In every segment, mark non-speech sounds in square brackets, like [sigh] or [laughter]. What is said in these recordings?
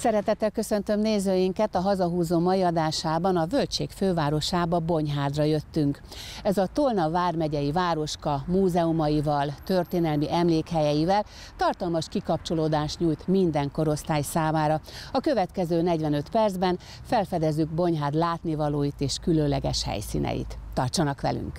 Szeretettel köszöntöm nézőinket a Hazahúzó mai adásában a Völtség fővárosába Bonyhádra jöttünk. Ez a Tolna vármegyei városka múzeumaival, történelmi emlékhelyeivel tartalmas kikapcsolódást nyújt minden korosztály számára. A következő 45 percben felfedezzük Bonyhád látnivalóit és különleges helyszíneit. Tartsanak velünk!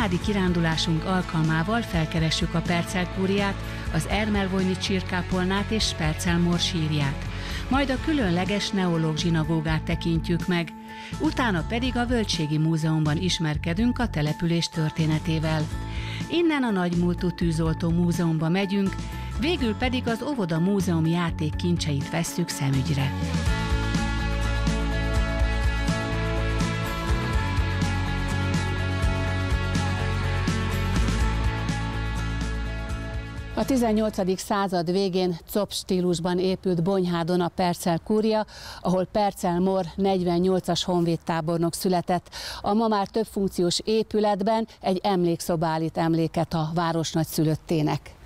Bonyhádi kirándulásunk alkalmával felkeressük a Percelkúriát, az Ermelvojni csirkápolnát és Percelmor sírját. Majd a különleges neológ zsinagógát tekintjük meg, utána pedig a Völgységi Múzeumban ismerkedünk a település történetével. Innen a Nagymúltú Tűzoltó Múzeumba megyünk, végül pedig az Óvoda Múzeum játék kincseit vesszük szemügyre. A 18. század végén COP stílusban épült Bonyhádon a Percel kúria, ahol Percel Mor 48-as honvédtábornok született. A ma már több funkciós épületben egy emlékszoba állít emléket a város nagyszülöttének.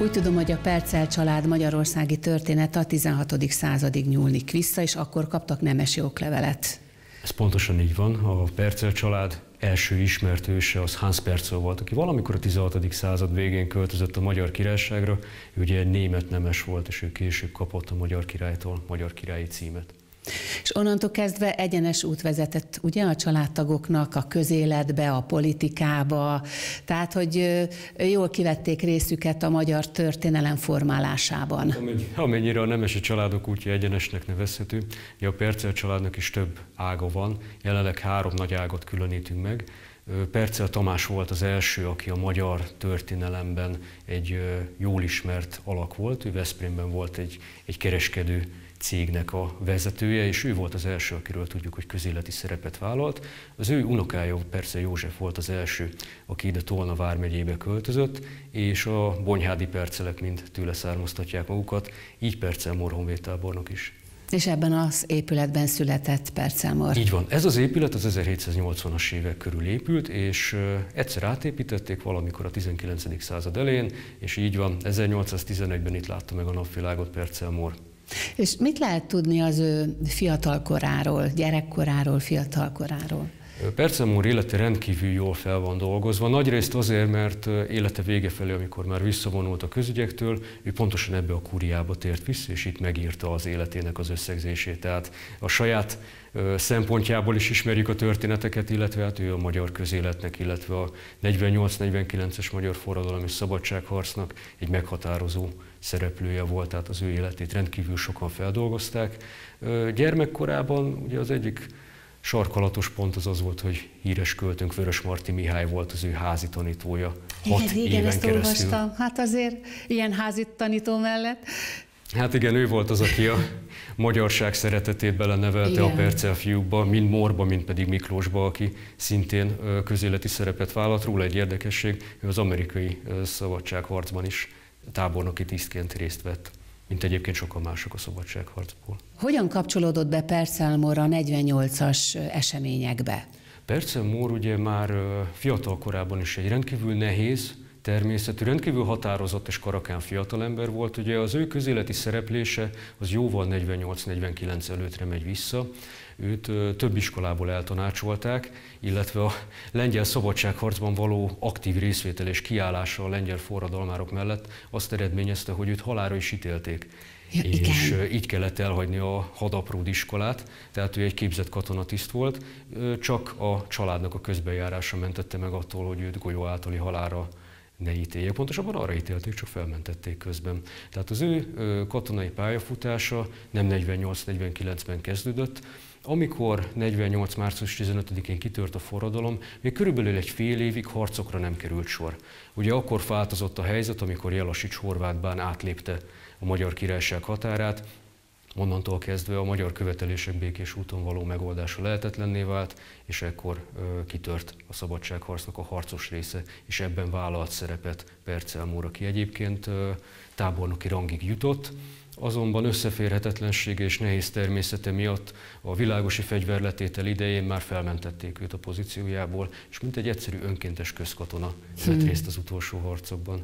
Úgy tudom, hogy a Percel család magyarországi történet a 16. századig nyúlnik vissza, és akkor kaptak nemesi oklevelet. Ez pontosan így van. A Percel család első ismert őse az Hans Percel volt, aki valamikor a 16. század végén költözött a Magyar Királyságra. Ő ugye német nemes volt, és ő később kapott a Magyar Királytól Magyar Királyi címet. És onnantól kezdve egyenes út vezetett ugye a családtagoknak a közéletbe, a politikába, tehát hogy jól kivették részüket a magyar történelem formálásában. Amennyire a nemesi családok útja egyenesnek nevezhető, a Percel családnak is több ága van, jelenleg három nagy ágat különítünk meg. Percel Tamás volt az első, aki a magyar történelemben egy jól ismert alak volt. Ő Veszprémben volt egy, egy kereskedő cégnek a vezetője, és ő volt az első, akiről tudjuk, hogy közéleti szerepet vállalt. Az ő unokája persze József volt az első, aki ide Tolna vármegyébe költözött, és a bonyhádi percelek mind tőle származtatják magukat, így Percel morhonvédtábornok is. És ebben az épületben született Percelmor. Így van. Ez az épület az 1780-as évek körül épült, és egyszer átépítették valamikor a 19. század elején, és így van, 1811-ben itt látta meg a napvilágot Percelmor. És mit lehet tudni az ő fiatalkoráról, gyerekkoráról, fiatalkoráról? Percem úr élete rendkívül jól fel van dolgozva, nagyrészt azért, mert élete vége felé, amikor már visszavonult a közügyektől, ő pontosan ebbe a kúriába tért vissza, és itt megírta az életének az összegzését. Tehát a saját szempontjából is ismerjük a történeteket, illetve hát ő a magyar közéletnek, illetve a 48-49-es magyar forradalom és szabadságharcnak egy meghatározó szereplője volt, tehát az ő életét rendkívül sokan feldolgozták. Gyermekkorában ugye az egyik sarkalatos pont az az volt, hogy híres költőnk Vörös Marti Mihály volt az ő házi tanítója. Hat igen, igen, éven ezt keresztül. olvastam. Hát azért ilyen házi tanító mellett. Hát igen, ő volt az, aki a magyarság szeretetét belenevelte igen. a Percel fiúkba, mind Morba, mind pedig Miklósba, aki szintén közéleti szerepet vállalt. Róla egy érdekesség, ő az amerikai szabadságharcban is tábornoki tisztként részt vett, mint egyébként sokan mások a szabadságharcból. Hogyan kapcsolódott be Percelmor a 48-as eseményekbe? Percelmor ugye már fiatal korában is egy rendkívül nehéz, természetű, rendkívül határozott és karakán fiatalember volt. Ugye az ő közéleti szereplése az jóval 48-49 előttre megy vissza. Őt több iskolából eltanácsolták, illetve a lengyel szabadságharcban való aktív részvétel és kiállása a lengyel forradalmárok mellett azt eredményezte, hogy őt halára is ítélték. Ja, és igen. így kellett elhagyni a hadapród iskolát, tehát ő egy képzett katonatiszt volt, csak a családnak a közbejárása mentette meg attól, hogy őt golyó általi halára ne ítéljék. Pontosabban arra ítélték, csak felmentették közben. Tehát az ő katonai pályafutása nem 48-49-ben kezdődött, amikor 48. március 15-én kitört a forradalom, még körülbelül egy fél évig harcokra nem került sor. Ugye akkor változott a helyzet, amikor Jelasics Horvátbán átlépte a Magyar Királyság határát, Onnantól kezdve a magyar követelések békés úton való megoldása lehetetlenné vált, és ekkor kitört a szabadságharcnak a harcos része, és ebben vállalt szerepet Percel Mór, aki egyébként tábornoki rangig jutott, azonban összeférhetetlensége és nehéz természete miatt a világosi fegyverletétel idején már felmentették őt a pozíciójából, és mint egy egyszerű önkéntes közkatona vett hmm. részt az utolsó harcokban.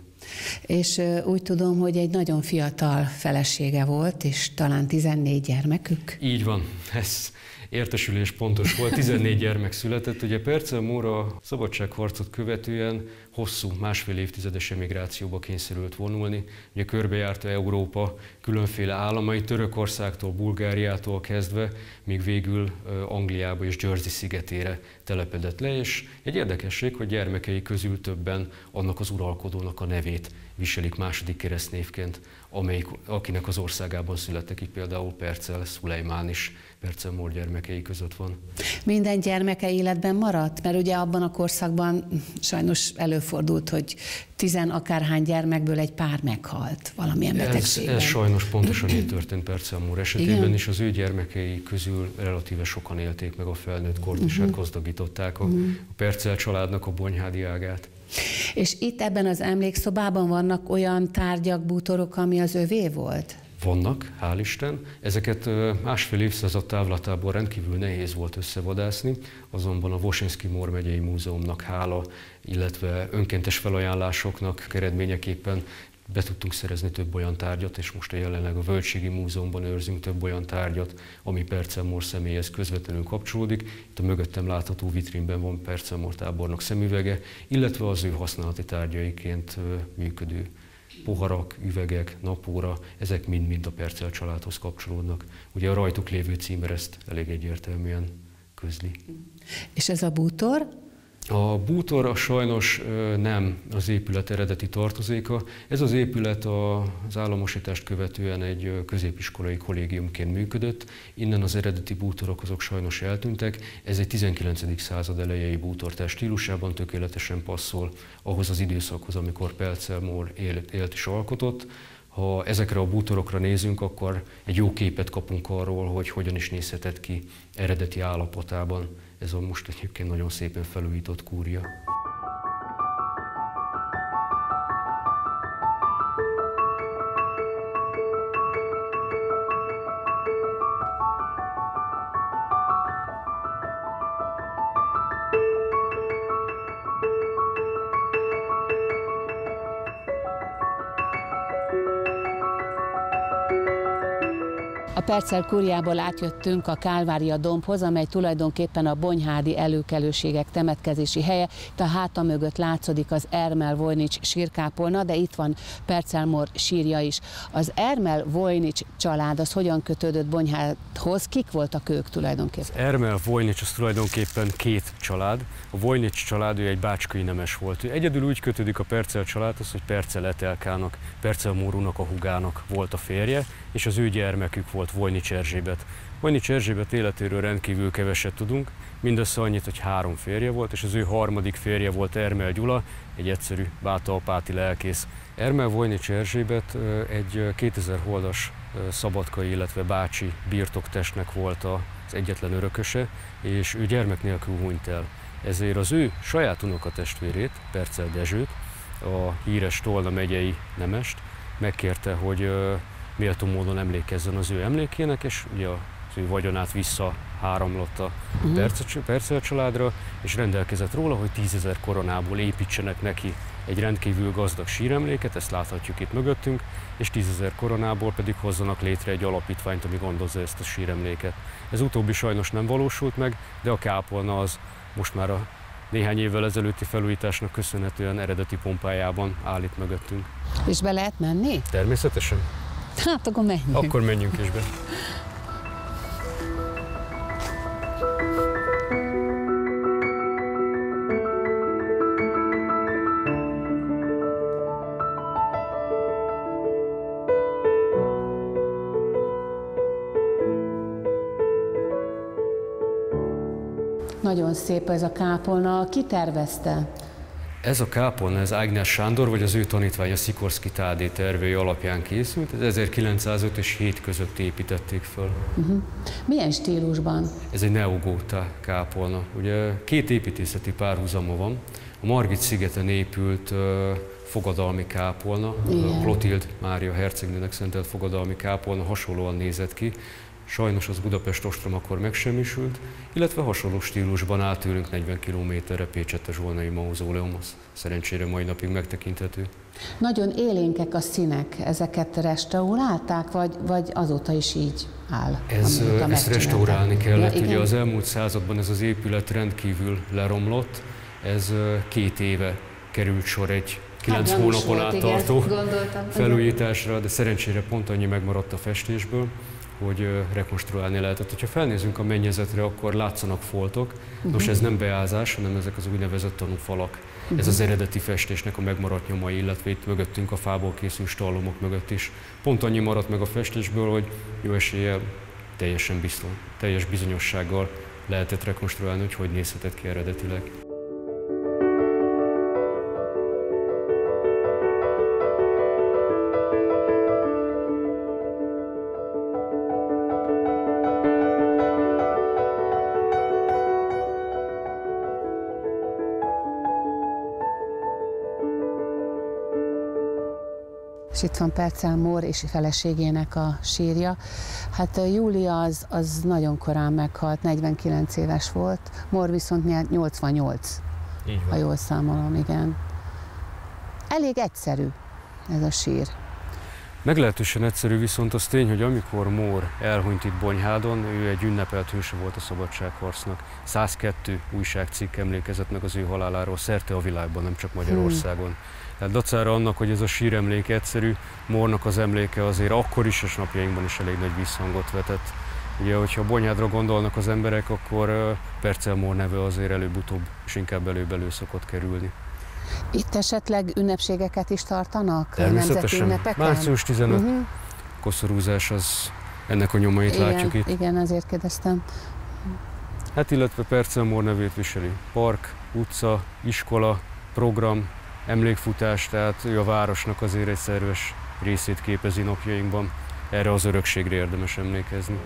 És úgy tudom, hogy egy nagyon fiatal felesége volt, és talán 14 gyermekük. Így van, ez értesülés pontos volt, 14 gyermek született. Ugye Percel Móra szabadságharcot követően hosszú, másfél évtizedes emigrációba kényszerült vonulni. Ugye körbejárta Európa különféle államai, Törökországtól, Bulgáriától kezdve, míg végül Angliába és Jersey szigetére telepedett le, és egy érdekesség, hogy gyermekei közül többen annak az uralkodónak a nevét viselik második keresztnévként, amelyik, akinek az országában születtek, így például Percel Szulejmán is Percel Mór gyermekei között van. Minden gyermeke életben maradt? Mert ugye abban a korszakban sajnos előfordult, hogy tizen akárhány gyermekből egy pár meghalt valamilyen betegségben. Ez, ez sajnos pontosan így történt Percel Mór esetében, Igen? is az ő gyermekei közül relatíve sokan élték meg a felnőtt kort, és uh-huh. hát gazdagították a, uh-huh. a Percel családnak a bonyhádi ágát. És itt ebben az emlékszobában vannak olyan tárgyak, bútorok, ami az övé volt? Vannak, hál' Isten. Ezeket másfél évszázad távlatából rendkívül nehéz volt összevadászni, azonban a Vosinski Mór megyei múzeumnak hála, illetve önkéntes felajánlásoknak eredményeképpen be tudtunk szerezni több olyan tárgyat, és most a jelenleg a Völgységi Múzeumban őrzünk több olyan tárgyat, ami Percemor személyhez közvetlenül kapcsolódik. Itt a mögöttem látható vitrínben van Percemor tábornok szemüvege, illetve az ő használati tárgyaiként működő poharak, üvegek, napóra, ezek mind-mind a Percel családhoz kapcsolódnak. Ugye a rajtuk lévő címer ezt elég egyértelműen közli. És ez a bútor? A bútor a sajnos nem az épület eredeti tartozéka. Ez az épület az államosítást követően egy középiskolai kollégiumként működött. Innen az eredeti bútorok azok sajnos eltűntek. Ez egy 19. század elejei bútor, tehát stílusában tökéletesen passzol ahhoz az időszakhoz, amikor Pelcel Mór élt, élt és alkotott. Ha ezekre a bútorokra nézünk, akkor egy jó képet kapunk arról, hogy hogyan is nézhetett ki eredeti állapotában ez a most egyébként nagyon szépen felújított kúria. Perccel Kuriából átjöttünk a Kálvária dombhoz, amely tulajdonképpen a bonyhádi előkelőségek temetkezési helye. Itt a háta mögött látszódik az Ermel Vojnics sírkápolna, de itt van Percelmor sírja is. Az Ermel Vojnics család az hogyan kötődött Bonyhádhoz? Kik voltak ők tulajdonképpen? Az Ermel Vojnics az tulajdonképpen két család. A Vojnics család ő egy bácskai nemes volt. Ő egyedül úgy kötődik a Percel családhoz, hogy Percel Etelkának, Percel Mórunak a hugának volt a férje, és az ő gyermekük volt Vojnics Erzsébet. Vojnics Erzsébet életéről rendkívül keveset tudunk, mindössze annyit, hogy három férje volt, és az ő harmadik férje volt Ermel Gyula, egy egyszerű bátalpáti lelkész. Ermel Vojnics Erzsébet egy 2000 holdas szabadkai, illetve bácsi birtoktestnek volt az egyetlen örököse, és ő gyermek nélkül hunyt el. Ezért az ő saját unokatestvérét, Percel Dezsőt, a híres Tolna megyei nemest megkérte, hogy méltó módon emlékezzen az ő emlékének, és ugye az ő vagyonát vissza háromlott a uh-huh. Percel családra, és rendelkezett róla, hogy tízezer koronából építsenek neki egy rendkívül gazdag síremléket, ezt láthatjuk itt mögöttünk, és tízezer koronából pedig hozzanak létre egy alapítványt, ami gondozza ezt a síremléket. Ez utóbbi sajnos nem valósult meg, de a kápolna az most már a néhány évvel ezelőtti felújításnak köszönhetően eredeti pompájában állít mögöttünk. És be lehet menni? Természetesen. Hát akkor menjünk. Akkor menjünk is be. Nagyon szép ez a kápolna. Ki tervezte? Ez a kápolna, ez Ágnes Sándor, vagy az ő tanítványa Szikorszki Tádé tervei alapján készült. Ez 1905 és 7 között építették föl. Uh-huh. Milyen stílusban? Ez egy neogóta kápolna. Ugye két építészeti párhuzama van. A Margit szigeten épült uh, fogadalmi kápolna, Igen. Klotild Mária hercegnőnek szentelt fogadalmi kápolna hasonlóan nézett ki. Sajnos az Budapest ostrom akkor megsemmisült, illetve hasonló stílusban átülünk 40 kilométerre Pécsette Zsolnai Mauzóleum, az szerencsére mai napig megtekinthető. Nagyon élénkek a színek, ezeket restaurálták, vagy, vagy azóta is így áll? Ez, ezt restaurálni kellett, ja, ugye az elmúlt században ez az épület rendkívül leromlott, ez két éve került sor egy kilenc hát, hónapon át tartó felújításra, de szerencsére pont annyi megmaradt a festésből, hogy rekonstruálni lehetett. Ha felnézünk a mennyezetre, akkor látszanak foltok. Nos, ez nem beázás, hanem ezek az úgynevezett tanúfalak. Uh-huh. Ez az eredeti festésnek a megmaradt nyomai, illetve itt mögöttünk a fából készült stallomok mögött is. Pont annyi maradt meg a festésből, hogy jó eséllyel teljesen biztos, teljes bizonyossággal lehetett rekonstruálni, hogy hogy nézhetett ki eredetileg. Itt van Percel Mór és feleségének a sírja. Hát Júlia az, az nagyon korán meghalt, 49 éves volt, Mór viszont 88, Így van. ha jól számolom, igen. Elég egyszerű ez a sír. Meglehetősen egyszerű, viszont az tény, hogy amikor Mór elhunyt itt Bonyhádon, ő egy ünnepelt hőse volt a szabadságharcnak. 102 újságcikk emlékezett meg az ő haláláról szerte a világban, nem csak Magyarországon. Hmm. Tehát dacára annak, hogy ez a síremlék egyszerű, Mornak az emléke azért akkor is és napjainkban is elég nagy visszhangot vetett. Ugye, hogyha Bonyhádra gondolnak az emberek, akkor Percel Mór neve azért előbb-utóbb és inkább előbb-elő szokott kerülni. Itt esetleg ünnepségeket is tartanak? Természetesen. Március 15 uh-huh. Mhm. koszorúzás, az ennek a nyomait igen, látjuk itt. Igen, azért kérdeztem. Hát illetve Percel Mór nevét viseli. Park, utca, iskola, program, emlékfutás, tehát ő a városnak azért egy szerves részét képezi napjainkban. Erre az örökségre érdemes emlékezni.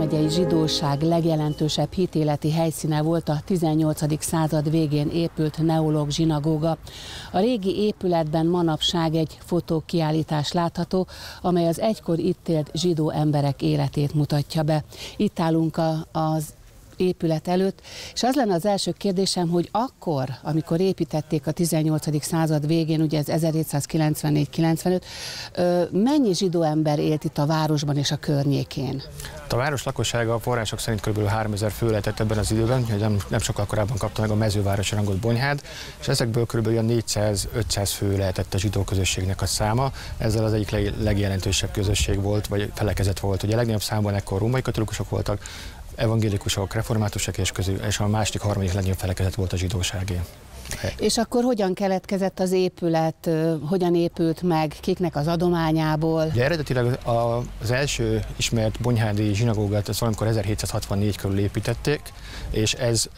Vármegyei zsidóság legjelentősebb hitéleti helyszíne volt a 18. század végén épült neológ zsinagóga. A régi épületben manapság egy fotókiállítás látható, amely az egykor itt élt zsidó emberek életét mutatja be. Itt állunk a, az épület előtt, és az lenne az első kérdésem, hogy akkor, amikor építették a 18. század végén, ugye ez 1794-95, mennyi zsidó ember élt itt a városban és a környékén? A város lakossága a források szerint kb. 3000 fő lehetett ebben az időben, nem, nem sokkal korábban kapta meg a mezővárosi rangot Bonyhád, és ezekből kb. 400-500 fő lehetett a zsidó közösségnek a száma. Ezzel az egyik legjelentősebb közösség volt, vagy felekezet volt. Ugye a legnagyobb számban ekkor római katolikusok voltak, evangélikusok, reformátusok és, közül, és a másik harmadik legnagyobb felekezet volt a zsidóságé. És akkor hogyan keletkezett az épület, hogyan épült meg, kiknek az adományából? Ugye eredetileg az első ismert bonyhádi zsinagógát az valamikor 1764 körül építették, és ez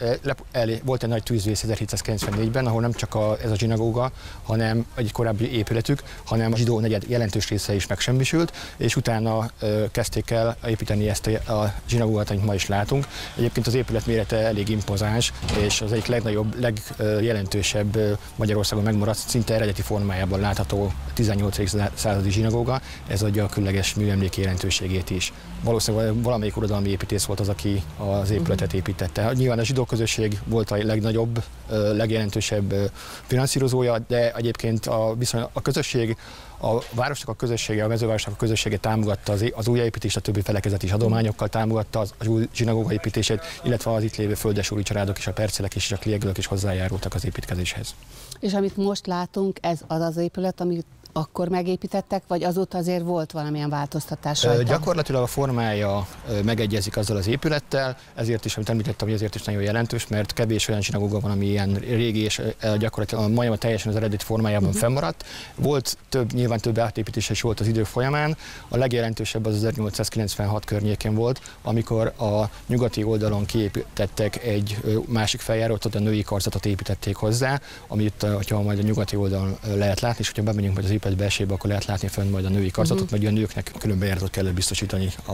elé, volt egy nagy tűzvész 1794-ben, ahol nem csak a, ez a zsinagóga, hanem egy korábbi épületük, hanem a zsidó negyed jelentős része is megsemmisült, és utána kezdték el építeni ezt a, a zsinagógát, amit ma is látunk. Egyébként az épület mérete elég impozáns, és az egyik legnagyobb, legjelentősebb Magyarországon megmaradt, szinte eredeti formájában látható 18. századi zsinagóga, ez adja a különleges műemlék jelentőségét is. Valószínűleg valamelyik uradalmi építész volt az, aki az épületet mhm. építette. Nyilván a zsidó közösség volt a legnagyobb, legjelentősebb finanszírozója, de egyébként a, viszony, a közösség a városnak a közössége, a mezővárosnak a közössége támogatta az, az újjáépítést, a többi felekezet is adományokkal támogatta az, az új zsinagóga építését, illetve az itt lévő úri családok és a percelek és a kliegülök is hozzájárultak az építkezéshez. És amit most látunk, ez az az épület, amit akkor megépítettek, vagy azóta azért volt valamilyen változtatás rajta? Gyakorlatilag a formája megegyezik azzal az épülettel, ezért is, amit említettem, hogy ezért is nagyon jelentős, mert kevés olyan zsinagóga van, ami ilyen régi és gyakorlatilag majdnem teljesen az eredeti formájában uh-huh. fennmaradt. Volt több, nyilván több átépítés is volt az idők folyamán. A legjelentősebb az 1896 környékén volt, amikor a nyugati oldalon kiépítettek egy másik feljáratot, a női karzatot építették hozzá, amit ha majd a nyugati oldalon lehet látni, és hogyha bemegyünk majd az épület belsébe, akkor lehet látni fönn majd a női karzatot, uh-huh. mert a nőknek külön bejáratot kell biztosítani a,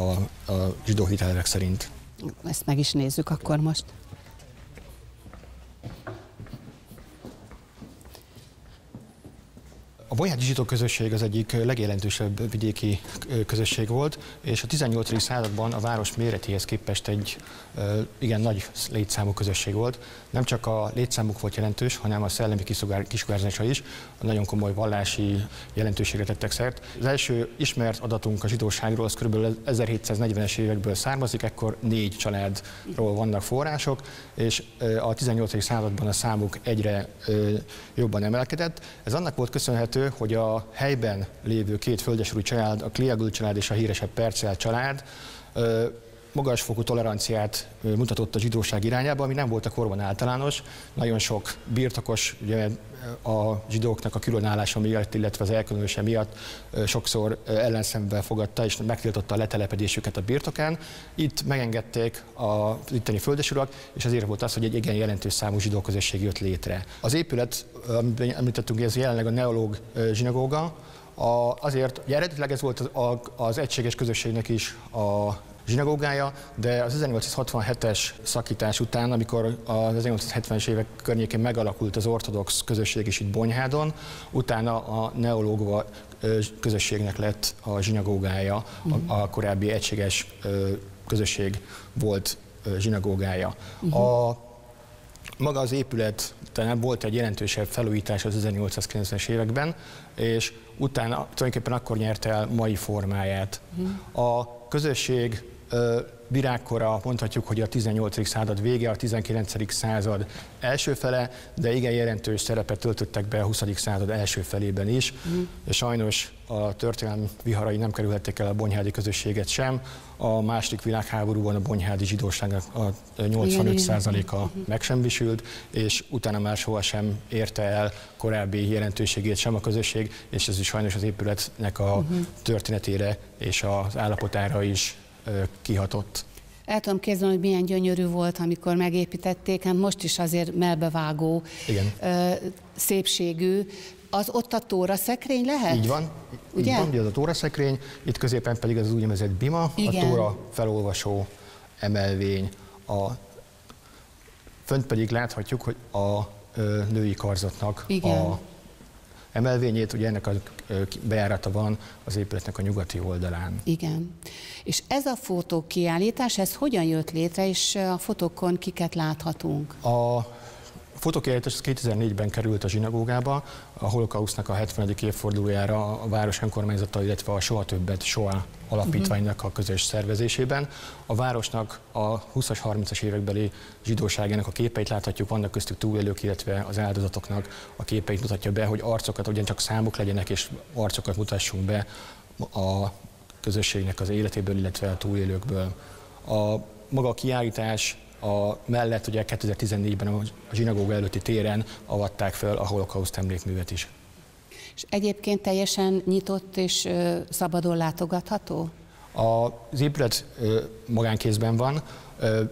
a zsidó hitelek szerint. Ezt meg is nézzük akkor most. A Bolyhádi zsidó közösség az egyik legjelentősebb vidéki közösség volt, és a 18. században a város méretéhez képest egy igen nagy létszámú közösség volt. Nem csak a létszámuk volt jelentős, hanem a szellemi kisugárzása is, a nagyon komoly vallási jelentőségre tettek szert. Az első ismert adatunk a zsidóságról az kb. 1740-es évekből származik, ekkor négy családról vannak források, és a 18. században a számuk egyre jobban emelkedett. Ez annak volt köszönhető, hogy a helyben lévő két földesúri család, a Kliagül család és a híresebb Percel család magasfokú toleranciát mutatott a zsidóság irányába, ami nem volt a korban általános. Nagyon sok birtokos, ugye a zsidóknak a különállása miatt, illetve az elkülönülése miatt sokszor ellenszemben fogadta és megtiltotta a letelepedésüket a birtokán. Itt megengedték az itteni földesurak, és ezért volt az, hogy egy igen jelentős számú zsidó közösség jött létre. Az épület, amit említettünk, ez jelenleg a neológ zsinagóga, a, azért, eredetileg ez volt az, az egységes közösségnek is a zsinagógája, de az 1867-es szakítás után, amikor az 1870-es évek környékén megalakult az ortodox közösség is itt Bonyhádon, utána a neológva közösségnek lett a zsinagógája, a, a korábbi egységes közösség volt zsinagógája. Uh-huh. A, maga az épület, tehát volt egy jelentősebb felújítás az 1890-es években, és utána tulajdonképpen akkor nyerte el mai formáját. Uh-huh. A közösség virágkora mondhatjuk, hogy a 18. század vége, a 19. század első fele, de igen jelentős szerepet töltöttek be a 20. század első felében is. Mm. Sajnos a történelmi viharai nem kerülhették el a bonyhádi közösséget sem. A második világháborúban a bonyhádi zsidóságnak a 85%-a mhm. megsemmisült, és utána már sohasem érte el korábbi jelentőségét sem a közösség, és ez is sajnos az épületnek a uh-huh. történetére és az állapotára is kihatott. El tudom képzelni, hogy milyen gyönyörű volt, amikor megépítették, hát most is azért melbevágó Igen. szépségű. Az ott a tóra szekrény lehet? Így van. Ugye? Így van, ugye az a tóra szekrény, itt középen pedig az úgynevezett bima, Igen. a tóra felolvasó emelvény. A, fönt pedig láthatjuk, hogy a ö, női karzatnak Igen. a emelvényét, ugye ennek a bejárata van az épületnek a nyugati oldalán. Igen. És ez a fotókiállítás, ez hogyan jött létre, és a fotókon kiket láthatunk? A fotókiállítás 2004-ben került a zsinagógába, a holokausznak a 70. évfordulójára a város önkormányzata, illetve a Soha Többet Soha alapítványnak a közös szervezésében. A városnak a 20-as, 30-as évekbeli zsidóságának a képeit láthatjuk, vannak köztük túlélők, illetve az áldozatoknak a képeit mutatja be, hogy arcokat, ugyancsak számok legyenek, és arcokat mutassunk be a közösségnek az életéből, illetve a túlélőkből. A maga a kiállítás a mellett ugye 2014-ben a zsinagóga előtti téren avatták fel a holokauszt emlékművet is. És egyébként teljesen nyitott és ö, szabadon látogatható? Az épület ö, magánkézben van, ö,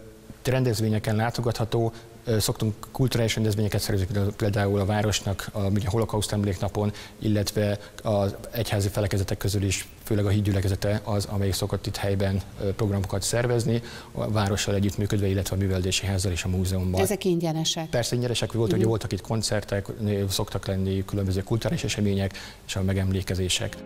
rendezvényeken látogatható, Szoktunk kulturális rendezvényeket szervezni, például a városnak a holokauszt emléknapon, illetve az egyházi felekezetek közül is, főleg a hídgyülekezete az, amelyik szokott itt helyben programokat szervezni, a várossal együttműködve, illetve a műveldési házzal és a múzeumban. Ezek ingyenesek? Persze ingyenesek volt, uh-huh. voltak itt koncertek, szoktak lenni különböző kulturális események és a megemlékezések.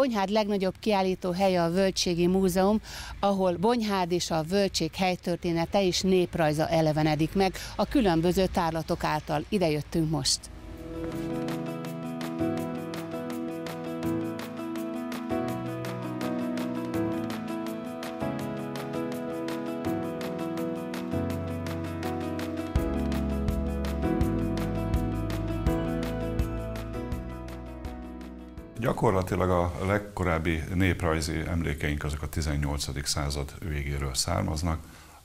Bonyhád legnagyobb kiállító helye a Völgységi Múzeum, ahol Bonyhád és a Völgység helytörténete és néprajza elevenedik meg a különböző tárlatok által. Ide jöttünk most. Gyakorlatilag a legkorábbi néprajzi emlékeink azok a 18. század végéről származnak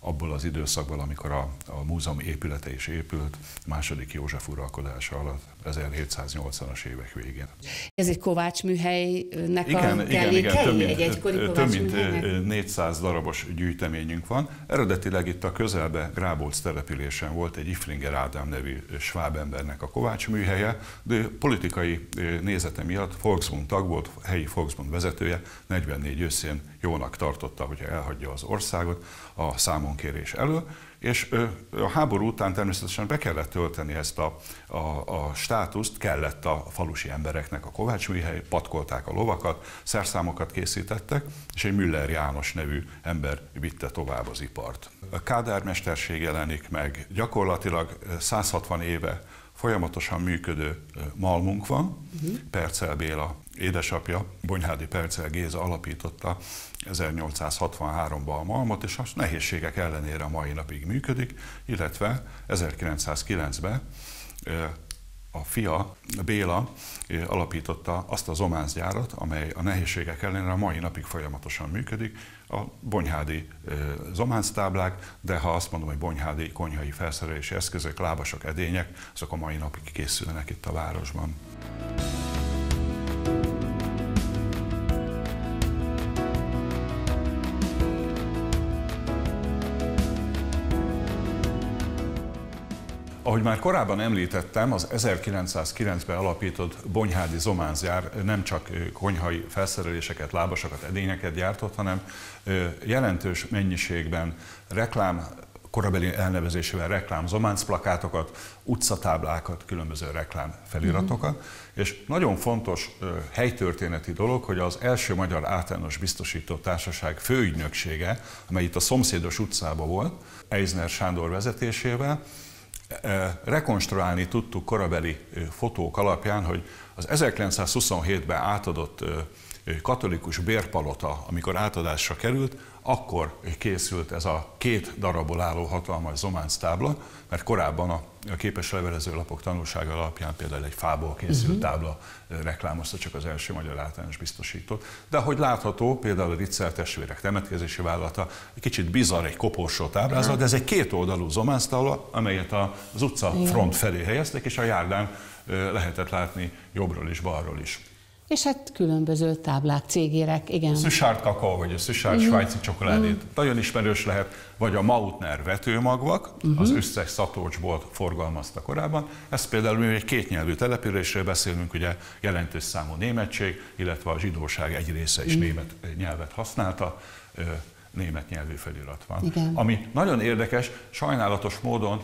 abból az időszakból, amikor a, a múzeum épülete is épült, második József uralkodása alatt, 1780-as évek végén. Ez egy Kovács műhelynek igen, a igen, igen, több mint, egy több mint 400 darabos gyűjteményünk van. Eredetileg itt a közelbe Grábolc településen volt egy Iflinger Ádám nevű sváb embernek a Kovács műhelye, de politikai nézete miatt Volksbund tag volt, helyi Volksbund vezetője, 44 őszén jónak tartotta, hogy elhagyja az országot a számonkérés elő, és a háború után természetesen be kellett tölteni ezt a, a, a státuszt, kellett a falusi embereknek a Kovács műhely, patkolták a lovakat, szerszámokat készítettek, és egy Müller János nevű ember vitte tovább az ipart. A kádármesterség jelenik meg, gyakorlatilag 160 éve folyamatosan működő malmunk van, uh-huh. Percel Béla édesapja, Bonyhádi Percel Géza alapította 1863-ban a Malmot, és a nehézségek ellenére a mai napig működik, illetve 1909-ben a fia, Béla alapította azt a zománzgyárat, amely a nehézségek ellenére a mai napig folyamatosan működik, a bonyhádi zománctáblák, de ha azt mondom, hogy bonyhádi konyhai felszerelési eszközök, lábasok, edények, azok a mai napig készülnek itt a városban. Ahogy már korábban említettem, az 1909-ben alapított Bonyhádi Zománzjár nem csak konyhai felszereléseket, lábasokat, edényeket gyártott, hanem jelentős mennyiségben reklám korabeli elnevezésével reklám zománcplakátokat, utcatáblákat, különböző reklám feliratokat. Uh-huh. És nagyon fontos helytörténeti dolog, hogy az első magyar általános biztosító társaság főügynöksége, amely itt a szomszédos utcában volt, Eisner Sándor vezetésével, rekonstruálni tudtuk korabeli fotók alapján, hogy az 1927-ben átadott katolikus bérpalota, amikor átadásra került, akkor készült ez a két darabból álló hatalmas zománc tábla, mert korábban a képes levelező lapok tanulsága alapján például egy fából készült uh-huh. tábla reklámozta csak az első magyar általános biztosítót. De ahogy látható, például a Ritzer testvérek temetkezési vállalata egy kicsit bizarr, egy koporsó táblázat, uh-huh. de ez egy kétoldalú zománctábla, amelyet az utca front felé helyeztek, és a járdán lehetett látni jobbról és balról is. És hát különböző táblák, cégérek, igen. Szüsárt kakao, vagy a szüsárt uh-huh. svájci csokoládét. Uh-huh. Nagyon ismerős lehet, vagy a Mautner vetőmagvak, uh-huh. az összes szatolcsból forgalmazta korábban. Ez például mi egy kétnyelvű településről beszélünk, ugye jelentős számú németség, illetve a zsidóság egy része is uh-huh. német nyelvet használta német nyelvű felirat van. Igen. Ami nagyon érdekes, sajnálatos módon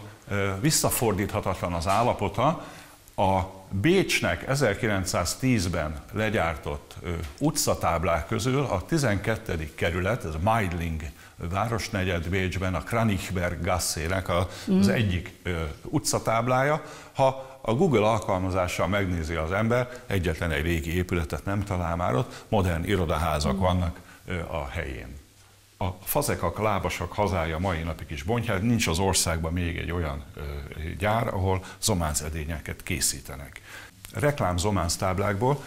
visszafordíthatatlan az állapota, a Bécsnek 1910-ben legyártott utcatáblák közül a 12. kerület, ez a Meidling városnegyed Bécsben, a Kranichberg Gassének az mm. egyik utcatáblája. Ha a Google alkalmazással megnézi az ember, egyetlen egy régi épületet nem talál már ott, modern irodaházak mm. vannak a helyén a fazekak, lábasak hazája mai napig is Bonyhád, nincs az országban még egy olyan ö, gyár, ahol zománc edényeket készítenek. Reklám zománc táblákból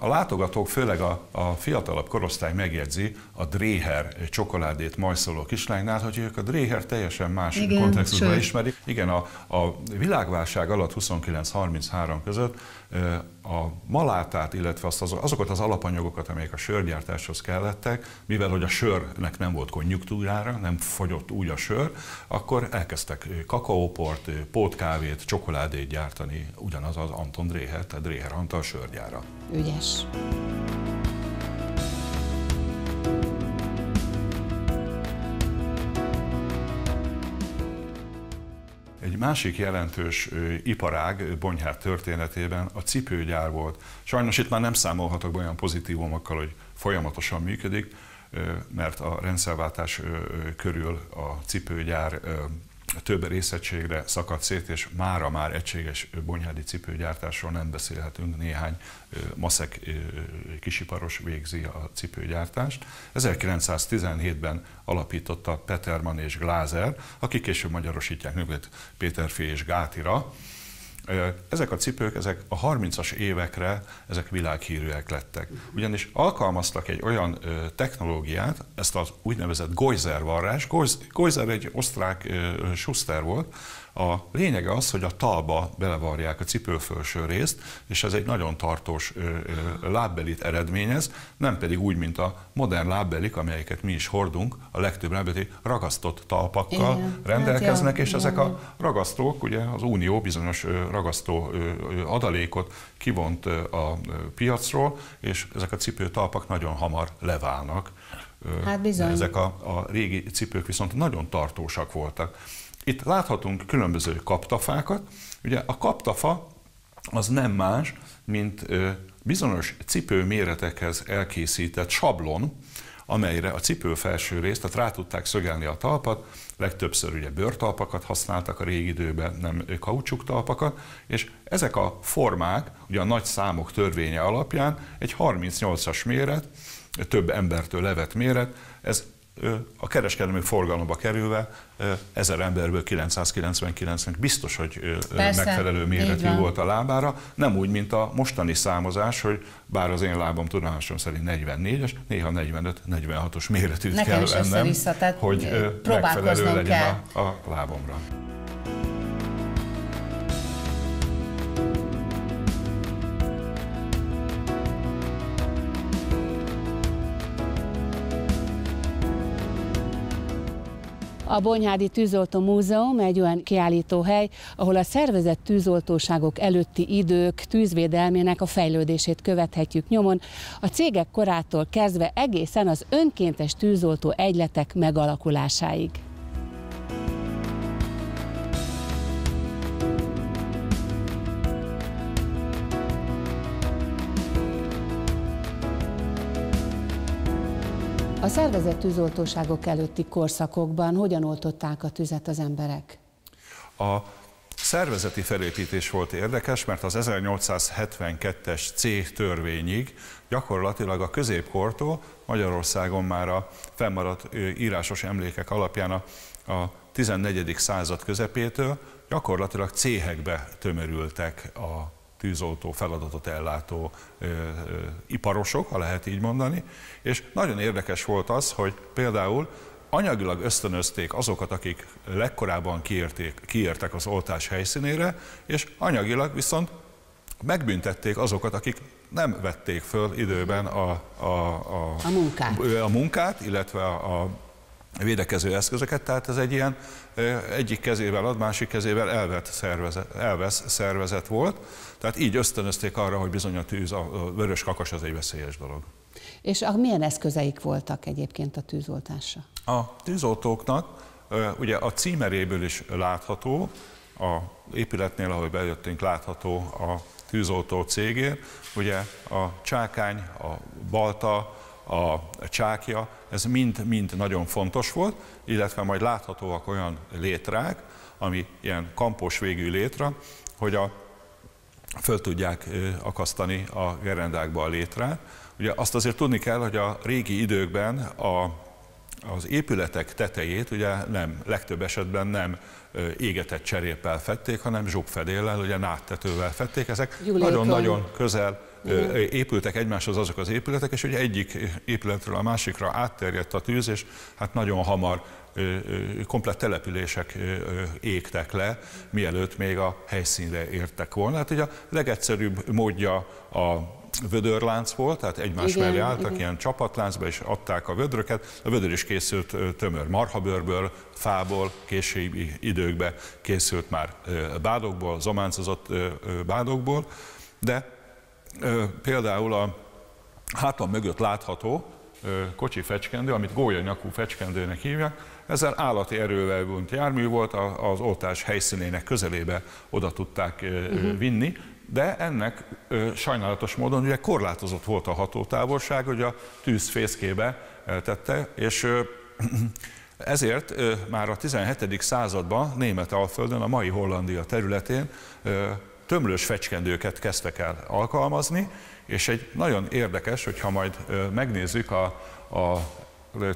A látogatók, főleg a, a fiatalabb korosztály megjegyzi a Dréher csokoládét majszoló kislánynál, hogy ők a Dréher teljesen más Igen, kontextusban sőt. ismerik. Igen, a, a világválság alatt 29-33 között a malátát, illetve azt az, azokat az alapanyagokat, amelyek a sörgyártáshoz kellettek, mivel hogy a sörnek nem volt konjunktúrára, nem fogyott úgy a sör, akkor elkezdtek kakaóport, pótkávét, csokoládét gyártani, ugyanaz az Anton Dréher, tehát Dréher Antal sörgyára. Ügyes. Egy másik jelentős iparág Bonyhát történetében a cipőgyár volt. Sajnos itt már nem számolhatok olyan pozitívumokkal, hogy folyamatosan működik, mert a rendszerváltás körül a cipőgyár több részegységre szakadt szét, és mára már egységes bonyhádi cipőgyártásról nem beszélhetünk, néhány maszek kisiparos végzi a cipőgyártást. 1917-ben alapította Peterman és Glázer, akik később magyarosítják növet Péterfi és Gátira, ezek a cipők, ezek a 30-as évekre, ezek világhírűek lettek. Ugyanis alkalmaztak egy olyan technológiát, ezt az úgynevezett Geuser varrás. Geuser egy osztrák Schuster volt, a lényege az, hogy a talba belevarják a cipőfölső részt, és ez egy nagyon tartós lábbelit eredményez, nem pedig úgy, mint a modern lábbelik, amelyeket mi is hordunk, a legtöbb lábbeli ragasztott talpakkal Igen, rendelkeznek, hát és ezek a ragasztók, ugye az Unió bizonyos ragasztó adalékot kivont a piacról, és ezek a cipőtalpak nagyon hamar leválnak. Hát bizony. Ezek a, a régi cipők viszont nagyon tartósak voltak. Itt láthatunk különböző kaptafákat. Ugye a kaptafa az nem más, mint bizonyos cipő méretekhez elkészített sablon, amelyre a cipő felső részt, tehát rá tudták szögelni a talpat, legtöbbször ugye bőrtalpakat használtak a régi időben, nem kaucsuk talpakat, és ezek a formák, ugye a nagy számok törvénye alapján egy 38-as méret, több embertől levett méret, ez a kereskedelmi forgalomba kerülve ezer emberből 999 biztos, hogy Persze, megfelelő méretű volt a lábára, nem úgy, mint a mostani számozás, hogy bár az én lábam tudomásom szerint 44-es, néha 45-46-os méretűt Nekem kell lennem, hogy megfelelő legyen kell. A, a lábomra. A Bonyhádi Tűzoltó Múzeum egy olyan kiállítóhely, ahol a szervezett tűzoltóságok előtti idők tűzvédelmének a fejlődését követhetjük nyomon, a cégek korától kezdve egészen az önkéntes tűzoltó egyletek megalakulásáig. A szervezett tűzoltóságok előtti korszakokban hogyan oltották a tüzet az emberek? A szervezeti felépítés volt érdekes, mert az 1872-es C törvényig gyakorlatilag a középkortól Magyarországon már a fennmaradt írásos emlékek alapján a, a 14. század közepétől gyakorlatilag céhekbe tömörültek a tűzoltó feladatot ellátó ö, ö, iparosok, ha lehet így mondani, és nagyon érdekes volt az, hogy például anyagilag ösztönözték azokat, akik legkorábban kiérték, kiértek az oltás helyszínére, és anyagilag viszont megbüntették azokat, akik nem vették föl időben a, a, a, a, munkát. a munkát, illetve a, a védekező eszközöket, tehát ez egy ilyen egyik kezével ad, másik kezével elvet szervezet, elvesz szervezet volt, tehát így ösztönözték arra, hogy bizony a tűz, a vörös kakas az egy veszélyes dolog. És a, milyen eszközeik voltak egyébként a tűzoltásra? A tűzoltóknak ugye a címeréből is látható, a épületnél, ahol bejöttünk, látható a tűzoltó cégért, ugye a csákány, a balta, a csákja, ez mind-mind nagyon fontos volt, illetve majd láthatóak olyan létrák, ami ilyen kampos végű létra, hogy a, föl tudják akasztani a gerendákba a létrát. Ugye azt azért tudni kell, hogy a régi időkben a, az épületek tetejét ugye nem, legtöbb esetben nem égetett cseréppel fették, hanem zsugfedéllel, ugye náttetővel fették. Ezek nagyon-nagyon közel épültek egymáshoz azok az épületek, és ugye egyik épületről a másikra átterjedt a tűz, és hát nagyon hamar komplett települések égtek le, mielőtt még a helyszínre értek volna. Hát ugye a legegyszerűbb módja a vödörlánc volt, tehát egymás igen, mellé álltak igen. ilyen csapatláncba, és adták a vödröket. A vödör is készült tömör marhabőrből, fából, későbbi időkben készült már bádokból, zománcozott bádokból, de például a hátam mögött látható kocsi fecskendő, amit gólyanyakú fecskendőnek hívják, ezzel állati erővel bunt jármű volt, az oltás helyszínének közelébe oda tudták uh-huh. vinni, de ennek ö, sajnálatos módon ugye korlátozott volt a hatótávolság, hogy a tűz fészkébe eltette, és ö, [clears throat] ezért ö, már a 17. században német alföldön, a mai Hollandia területén ö, tömlős fecskendőket kezdtek el alkalmazni, és egy nagyon érdekes, hogyha majd megnézzük a, a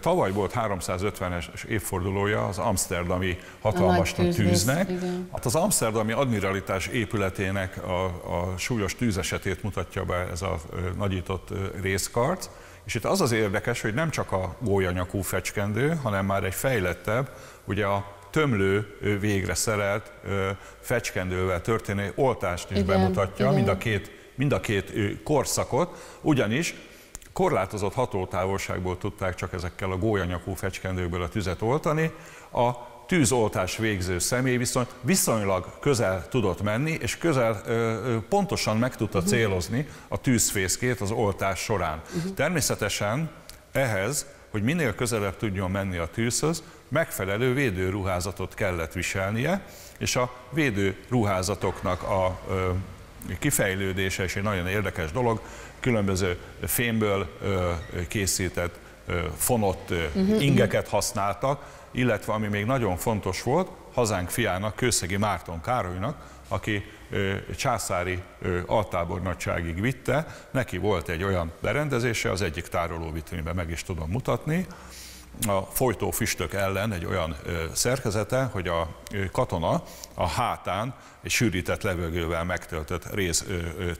Tavaly volt 350-es évfordulója az amsterdami hatalmas tűz, tűznek. Igen. Hát az amsterdami admiralitás épületének a, a súlyos tűzesetét mutatja be ez a nagyított részkarc. És itt az az érdekes, hogy nem csak a gólyanyakú fecskendő, hanem már egy fejlettebb, ugye a tömlő végre szerelt fecskendővel történő oltást is igen, bemutatja, igen. mind a két mind a két korszakot, ugyanis korlátozott hatótávolságból tudták csak ezekkel a gólyanyakú fecskendőkből a tüzet oltani. A tűzoltás végző személy viszont viszonylag közel tudott menni, és közel pontosan meg tudta uh-huh. célozni a tűzfészkét az oltás során. Uh-huh. Természetesen ehhez, hogy minél közelebb tudjon menni a tűzhöz, megfelelő védőruházatot kellett viselnie, és a védőruházatoknak a kifejlődése is egy nagyon érdekes dolog, különböző fémből készített fonott uh-huh, ingeket használtak, illetve ami még nagyon fontos volt, hazánk fiának, Kőszegi Márton Károlynak, aki császári altábornagyságig vitte, neki volt egy olyan berendezése, az egyik tárolóvitrínben meg is tudom mutatni, a folytó füstök ellen egy olyan szerkezete, hogy a katona a hátán egy sűrített levegővel megtöltött rész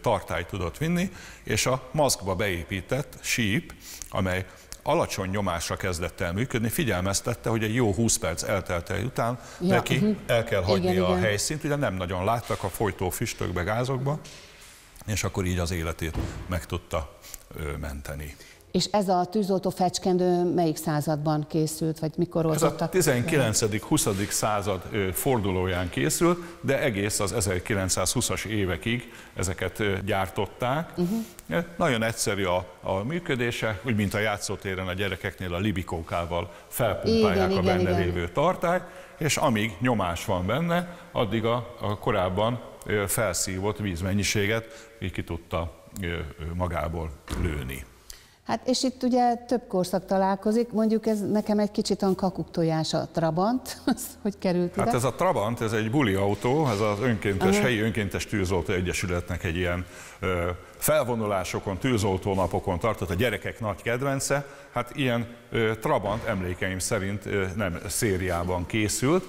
tartályt tudott vinni, és a maszkba beépített síp, amely alacsony nyomásra kezdett el működni, figyelmeztette, hogy egy jó 20 perc eltelte után ja, neki uh-huh. el kell hagyni igen, a igen. helyszínt, ugye nem nagyon láttak a folytó füstökbe, gázokba, és akkor így az életét meg tudta menteni. És ez a tűzoltó fecskendő melyik században készült, vagy mikor oldottak? Ez a 19.-20. század fordulóján készült, de egész az 1920-as évekig ezeket gyártották. Uh-huh. Nagyon egyszerű a, a működése, úgy mint a játszótéren a gyerekeknél a libikókával felpumpálják igen, a benne igen, lévő tartályt, és amíg nyomás van benne, addig a, a korábban felszívott vízmennyiséget ki tudta magából lőni. Hát és itt ugye több korszak találkozik, mondjuk ez nekem egy kicsit a kakuktojás a Trabant, [laughs] az hogy került ide? Hát ez a Trabant, ez egy buli autó, ez az önkéntes, Aha. helyi önkéntes tűzoltó egyesületnek egy ilyen ö, felvonulásokon, tűzoltó napokon tartott a gyerekek nagy kedvence. Hát ilyen ö, Trabant emlékeim szerint ö, nem szériában készült,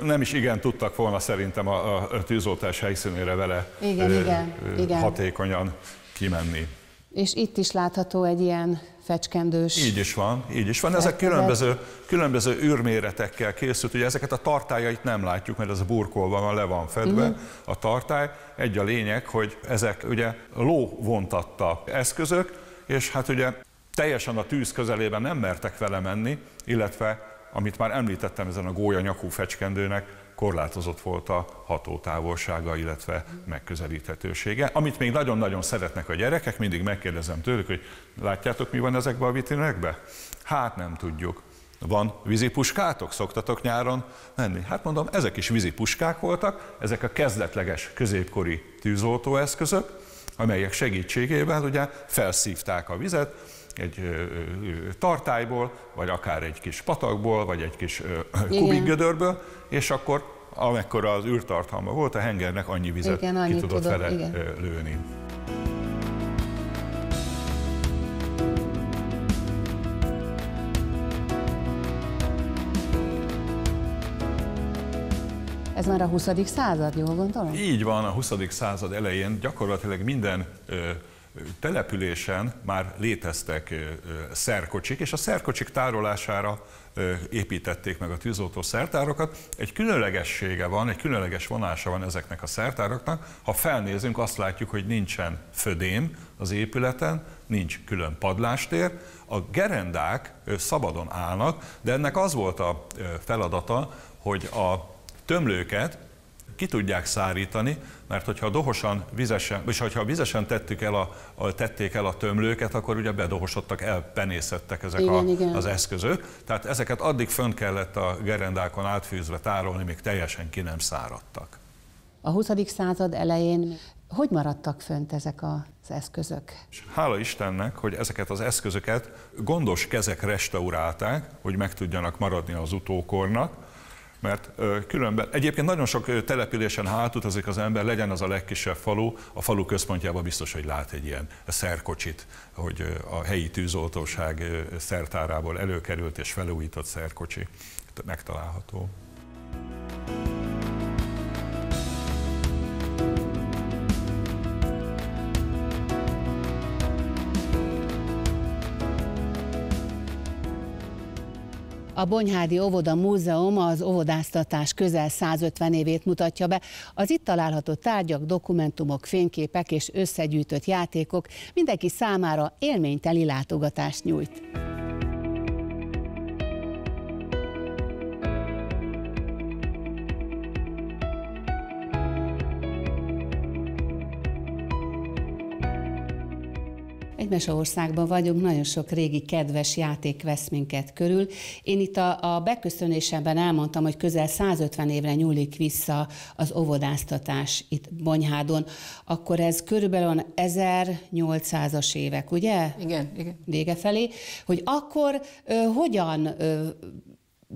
nem is igen tudtak volna szerintem a, a tűzoltás helyszínére vele igen, ö, igen, ö, igen. hatékonyan kimenni. És itt is látható egy ilyen fecskendős. Így is van, így is van. Ezek különböző, különböző űrméretekkel készült. Ugye ezeket a tartályait nem látjuk, mert ez a burkolva van, le van fedve uh-huh. a tartály. Egy a lényeg, hogy ezek ugye ló vontatta eszközök, és hát ugye teljesen a tűz közelében nem mertek vele menni, illetve amit már említettem ezen a gólya nyakú fecskendőnek, korlátozott volt a hatótávolsága, illetve megközelíthetősége. Amit még nagyon-nagyon szeretnek a gyerekek, mindig megkérdezem tőlük, hogy látjátok, mi van ezekben a vitrinekben? Hát nem tudjuk. Van vízipuskátok? Szoktatok nyáron menni? Hát mondom, ezek is vízipuskák voltak, ezek a kezdetleges középkori tűzoltóeszközök, amelyek segítségével ugye felszívták a vizet, egy tartályból, vagy akár egy kis patakból, vagy egy kis kubikgödörből, és akkor amekkora az űrtartalma volt, a hengernek annyi vizet igen, ki tudott vele lőni. Ez már a 20. század, jól gondolom? Így van, a 20. század elején gyakorlatilag minden ö, településen már léteztek szerkocsik, és a szerkocsik tárolására építették meg a tűzoltó szertárokat. Egy különlegessége van, egy különleges vonása van ezeknek a szertáraknak. Ha felnézünk, azt látjuk, hogy nincsen födém az épületen, nincs külön padlástér, a gerendák szabadon állnak, de ennek az volt a feladata, hogy a tömlőket ki tudják szárítani, mert hogyha dohosan, vizesen, és hogyha vizesen tettük el a, a, tették el a tömlőket, akkor ugye bedohosodtak, elpenészettek ezek igen, a, igen. az eszközök. Tehát ezeket addig fönn kellett a gerendákon átfűzve tárolni, még teljesen ki nem száradtak. A 20. század elején hogy maradtak fönt ezek az eszközök? Hála Istennek, hogy ezeket az eszközöket gondos kezek restaurálták, hogy meg tudjanak maradni az utókornak, mert különben egyébként nagyon sok településen hátutazik az ember, legyen az a legkisebb falu, a falu központjában biztos, hogy lát egy ilyen szerkocsit, hogy a helyi tűzoltóság szertárából előkerült és felújított szerkocsi megtalálható. A Bonyhádi Óvoda Múzeum az óvodáztatás közel 150 évét mutatja be. Az itt található tárgyak, dokumentumok, fényképek és összegyűjtött játékok mindenki számára élményteli látogatást nyújt. Meseországban vagyunk, nagyon sok régi kedves játék vesz minket körül. Én itt a, a beköszönésemben elmondtam, hogy közel 150 évre nyúlik vissza az óvodáztatás itt Bonyhádon. Akkor ez körülbelül 1800-as évek, ugye? Igen, igen. Vége felé. Hogy akkor ö, hogyan ö,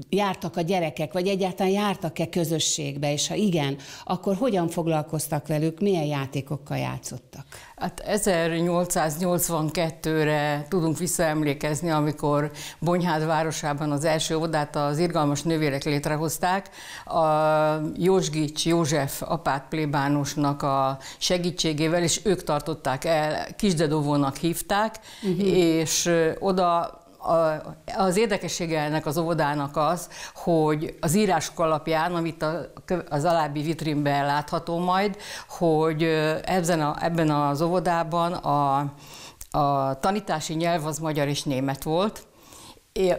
jártak a gyerekek, vagy egyáltalán jártak-e közösségbe, és ha igen, akkor hogyan foglalkoztak velük, milyen játékokkal játszottak? Hát 1882-re tudunk visszaemlékezni, amikor Bonyhád városában az első odát az irgalmas nővérek létrehozták. A Józsgics József apát plébánosnak a segítségével, és ők tartották el, Kisdedovónak hívták, uh-huh. és oda az érdekessége ennek az óvodának az, hogy az írások alapján, amit az alábbi vitrínben látható majd, hogy ebben, ebben az óvodában a, a tanítási nyelv az magyar és német volt,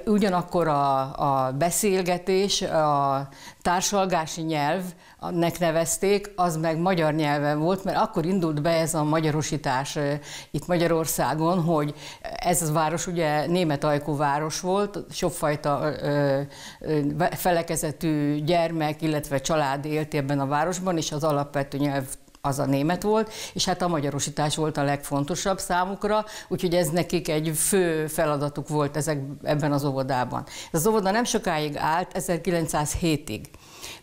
Ugyanakkor a, a beszélgetés, a társalgási nyelvnek nevezték, az meg magyar nyelven volt, mert akkor indult be ez a magyarosítás itt Magyarországon, hogy ez a város ugye német ajkú város volt, sokfajta felekezetű gyermek, illetve család élt ebben a városban, és az alapvető nyelv az a német volt, és hát a magyarosítás volt a legfontosabb számukra, úgyhogy ez nekik egy fő feladatuk volt ezek, ebben az óvodában. Ez az óvoda nem sokáig állt, 1907-ig.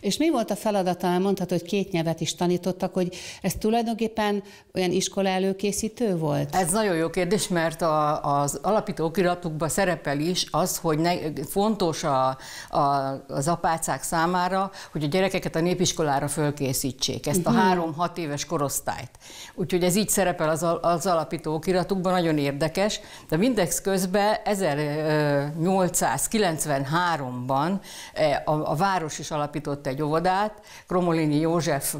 És mi volt a feladata? Mondhatod, hogy két nyelvet is tanítottak, hogy ez tulajdonképpen olyan iskola előkészítő volt? Ez nagyon jó kérdés, mert a, az alapító okiratukban szerepel is az, hogy ne, fontos a, a, az apácák számára, hogy a gyerekeket a népiskolára fölkészítsék, ezt a uh-huh. három-hat éves korosztályt. Úgyhogy ez így szerepel az, az alapító okiratukban, nagyon érdekes, de mindex közben 1893-ban eh, a, a város is alapított egy óvodát, Kromolini József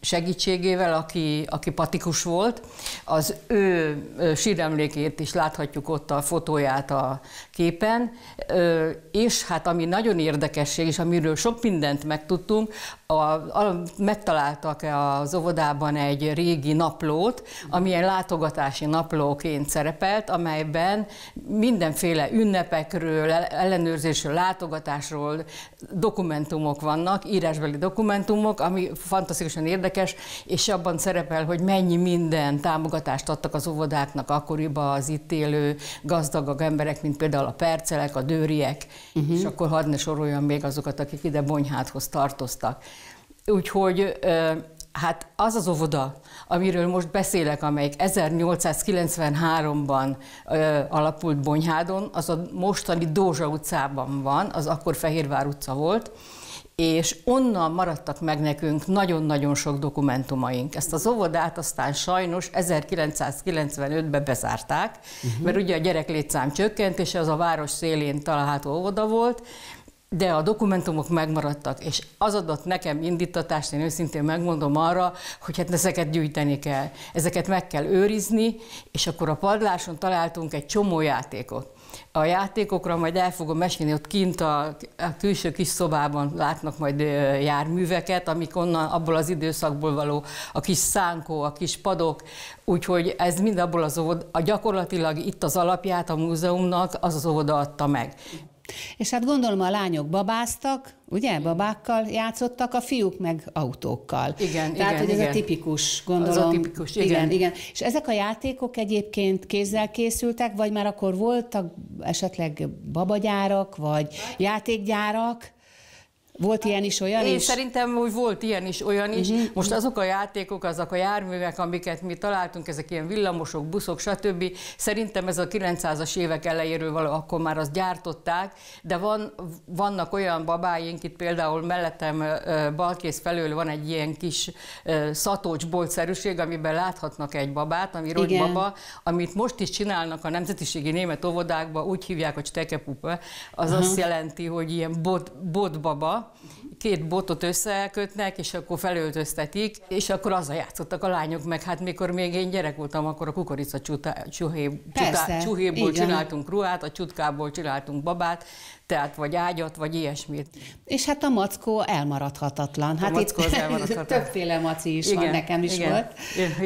segítségével, aki, aki patikus volt. Az ő síremlékét is láthatjuk ott a fotóját a képen, és hát ami nagyon érdekesség, és amiről sok mindent megtudtunk, a, a, megtaláltak az óvodában egy régi naplót, amilyen látogatási naplóként szerepelt, amelyben mindenféle ünnepekről, ellenőrzésről, látogatásról dokumentumok vannak, írásbeli dokumentumok, ami fantasztikusan érdekes, és abban szerepel, hogy mennyi minden támogatást adtak az óvodáknak akkoriban az itt élő gazdagok emberek, mint például a percelek, a dőriek, uh-huh. és akkor hadd ne soroljam még azokat, akik ide Bonyhádhoz tartoztak. Úgyhogy hát az az óvoda, amiről most beszélek, amelyik 1893-ban alapult Bonyhádon, az a mostani Dózsa utcában van, az akkor Fehérvár utca volt, és onnan maradtak meg nekünk nagyon-nagyon sok dokumentumaink. Ezt az óvodát aztán sajnos 1995-ben bezárták, uh-huh. mert ugye a gyereklétszám csökkent, és az a város szélén található óvoda volt, de a dokumentumok megmaradtak, és az adott nekem indítatást, én őszintén megmondom arra, hogy hát ezeket gyűjteni kell, ezeket meg kell őrizni, és akkor a padláson találtunk egy csomó játékot. A játékokra majd el fogom mesélni, ott kint a, a külső kis szobában látnak majd járműveket, amik onnan, abból az időszakból való, a kis szánkó, a kis padok, úgyhogy ez mind abból az óvoda, a gyakorlatilag itt az alapját a múzeumnak az az óvoda adta meg. És hát gondolom a lányok babáztak, ugye, babákkal játszottak, a fiúk meg autókkal. Igen, Tehát, igen, hogy ez igen. a tipikus, gondolom. Az a tipikus, igen. igen. igen. És ezek a játékok egyébként kézzel készültek, vagy már akkor voltak esetleg babagyárak, vagy játékgyárak? Volt ilyen is, olyan Én is? szerintem, hogy volt ilyen is, olyan is. Uh-huh. Most azok a játékok, azok a járművek, amiket mi találtunk, ezek ilyen villamosok, buszok, stb. Szerintem ez a 900-as évek elejéről való, akkor már azt gyártották, de van, vannak olyan babáink, itt például mellettem balkész felől van egy ilyen kis szatocsboltszerűség, amiben láthatnak egy babát, ami baba, amit most is csinálnak a nemzetiségi német óvodákban, úgy hívják, hogy stekepupa, az uh-huh. azt jelenti, hogy ilyen bot, botbaba, Mm-hmm. Két botot összekötnek, és akkor felöltöztetik, és akkor azzal játszottak a lányok, meg hát mikor még én gyerek voltam, akkor a kukorica csuhéból csináltunk ruhát, a csutkából csináltunk babát, tehát vagy ágyat, vagy ilyesmit. És hát a mackó elmaradhatatlan. Hát a mackó itt elmaradhatatlan. [laughs] többféle maci is igen, van, nekem is igen. volt.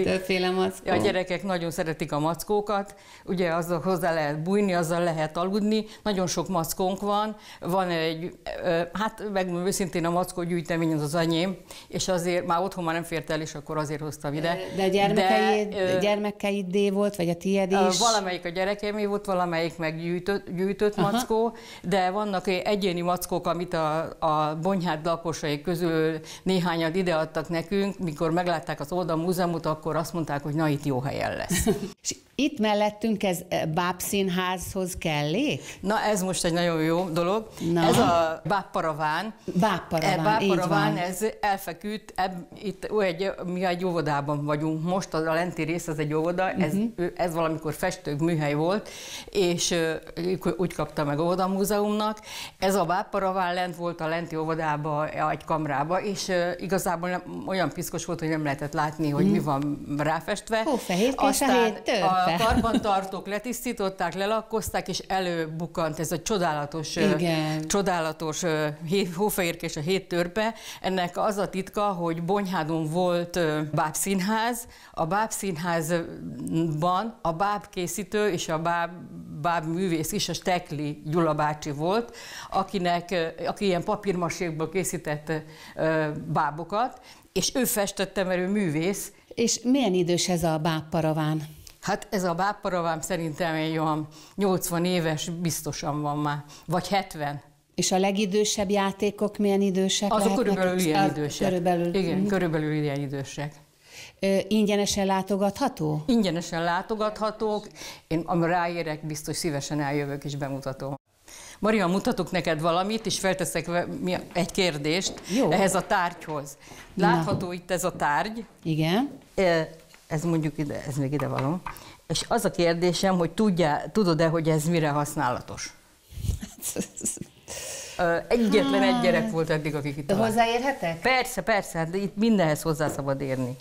Többféle mackó. A gyerekek nagyon szeretik a mackókat, ugye azzal hozzá lehet bújni, azzal lehet aludni, nagyon sok mackónk van, van egy, hát megmondom őszintén a mackó gyűjtemény az az anyém, és azért már otthon már nem fért el, és akkor azért hoztam ide. De a gyermekeid, De, gyermekeidé volt, vagy a tiéd is? Valamelyik a gyerekeimé volt, valamelyik meg gyűjtött, gyűjtött mackó, de vannak egyéni mackók, amit a, a Bonyhád lakosai közül néhányan ideadtak nekünk, mikor meglátták az Oda Múzeumot, akkor azt mondták, hogy na itt jó helyen lesz. [laughs] Itt mellettünk ez eh, bábszínházhoz kellék? Na ez most egy nagyon jó dolog. Na. Ez a bábparaván. Bábparaván, e, bábparaván ez elfeküdt, eb, itt egy, mi egy óvodában vagyunk most, az a lenti rész az egy óvoda, uh-huh. ez, mhm. ez valamikor festők műhely volt, és úgy kapta meg óvoda múzeumnak. Ez a bábparaván lent volt a lenti óvodába, egy kamrába, és igazából nem, olyan piszkos volt, hogy nem lehetett látni, hogy uh-huh. mi van ráfestve. Hó, fehér Aztán a a karbantartók letisztították, lelakkozták, és előbukant ez a csodálatos, Igen. csodálatos hófehérkés a hét törpe. Ennek az a titka, hogy Bonyhádon volt bábszínház, a bábszínházban a bábkészítő és a báb, báb művész is, a Stekli Gyula bácsi volt, akinek, aki ilyen papírmasékból készített bábokat, és ő festette, mert ő művész. És milyen idős ez a bábparaván? Hát ez a bábparavám szerintem egy olyan 80 éves biztosan van már, vagy 70. És a legidősebb játékok milyen idősek Azok körülbelül ilyen idősek. Körülbelül. Igen, mm. körülbelül ilyen idősek. Ö, ingyenesen látogatható? Ingyenesen látogathatók. Én, amire ráérek, biztos szívesen eljövök és bemutatom. Maria, mutatok neked valamit, és felteszek egy kérdést Jó. ehhez a tárgyhoz. Látható Na. itt ez a tárgy. Igen ez mondjuk ide, ez még ide való. És az a kérdésem, hogy tudja, tudod-e, hogy ez mire használatos? Egyetlen egy gyerek volt eddig, akik itt Hozzáérhetek? Persze, persze, de itt mindenhez hozzá szabad érni.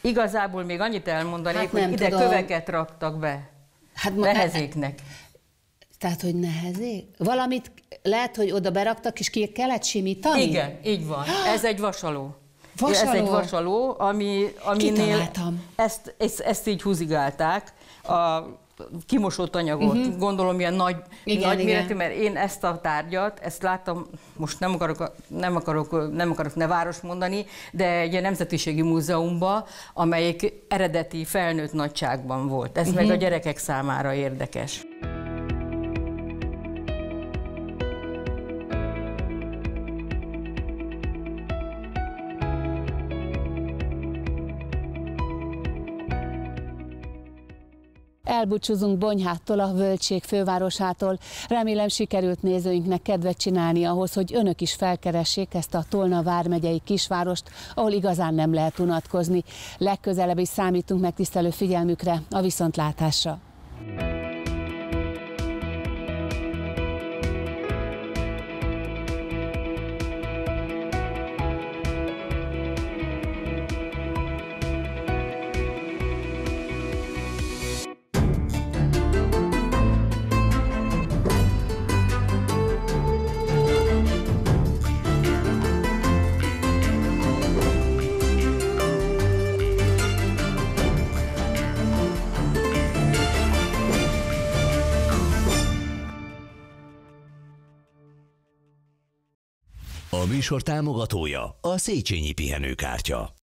Igazából még annyit elmondanék, hát hogy ide tudom. köveket raktak be. Hát nehezéknek. Tehát, hogy nehezék? Valamit lehet, hogy oda beraktak, és ki kellett simítani? Igen, így van. Ez egy vasaló. Vasaló. Ez egy vasaló, ami, aminél ezt, ezt, ezt így húzigálták. A, kimosott anyagot, uh-huh. gondolom ilyen nagy, igen, nagy igen. méretű, mert én ezt a tárgyat, ezt láttam, most nem akarok, nem akarok, nem akarok ne város mondani, de egy nemzetiségi múzeumban, amelyik eredeti felnőtt nagyságban volt. Ez uh-huh. meg a gyerekek számára érdekes. Elbúcsúzunk Bonyhától, a Völtség fővárosától. Remélem sikerült nézőinknek kedvet csinálni ahhoz, hogy önök is felkeressék ezt a Tolna vármegyei kisvárost, ahol igazán nem lehet unatkozni. Legközelebb is számítunk megtisztelő figyelmükre, a viszontlátásra. Műsor támogatója a Széchenyi Pihenőkártya.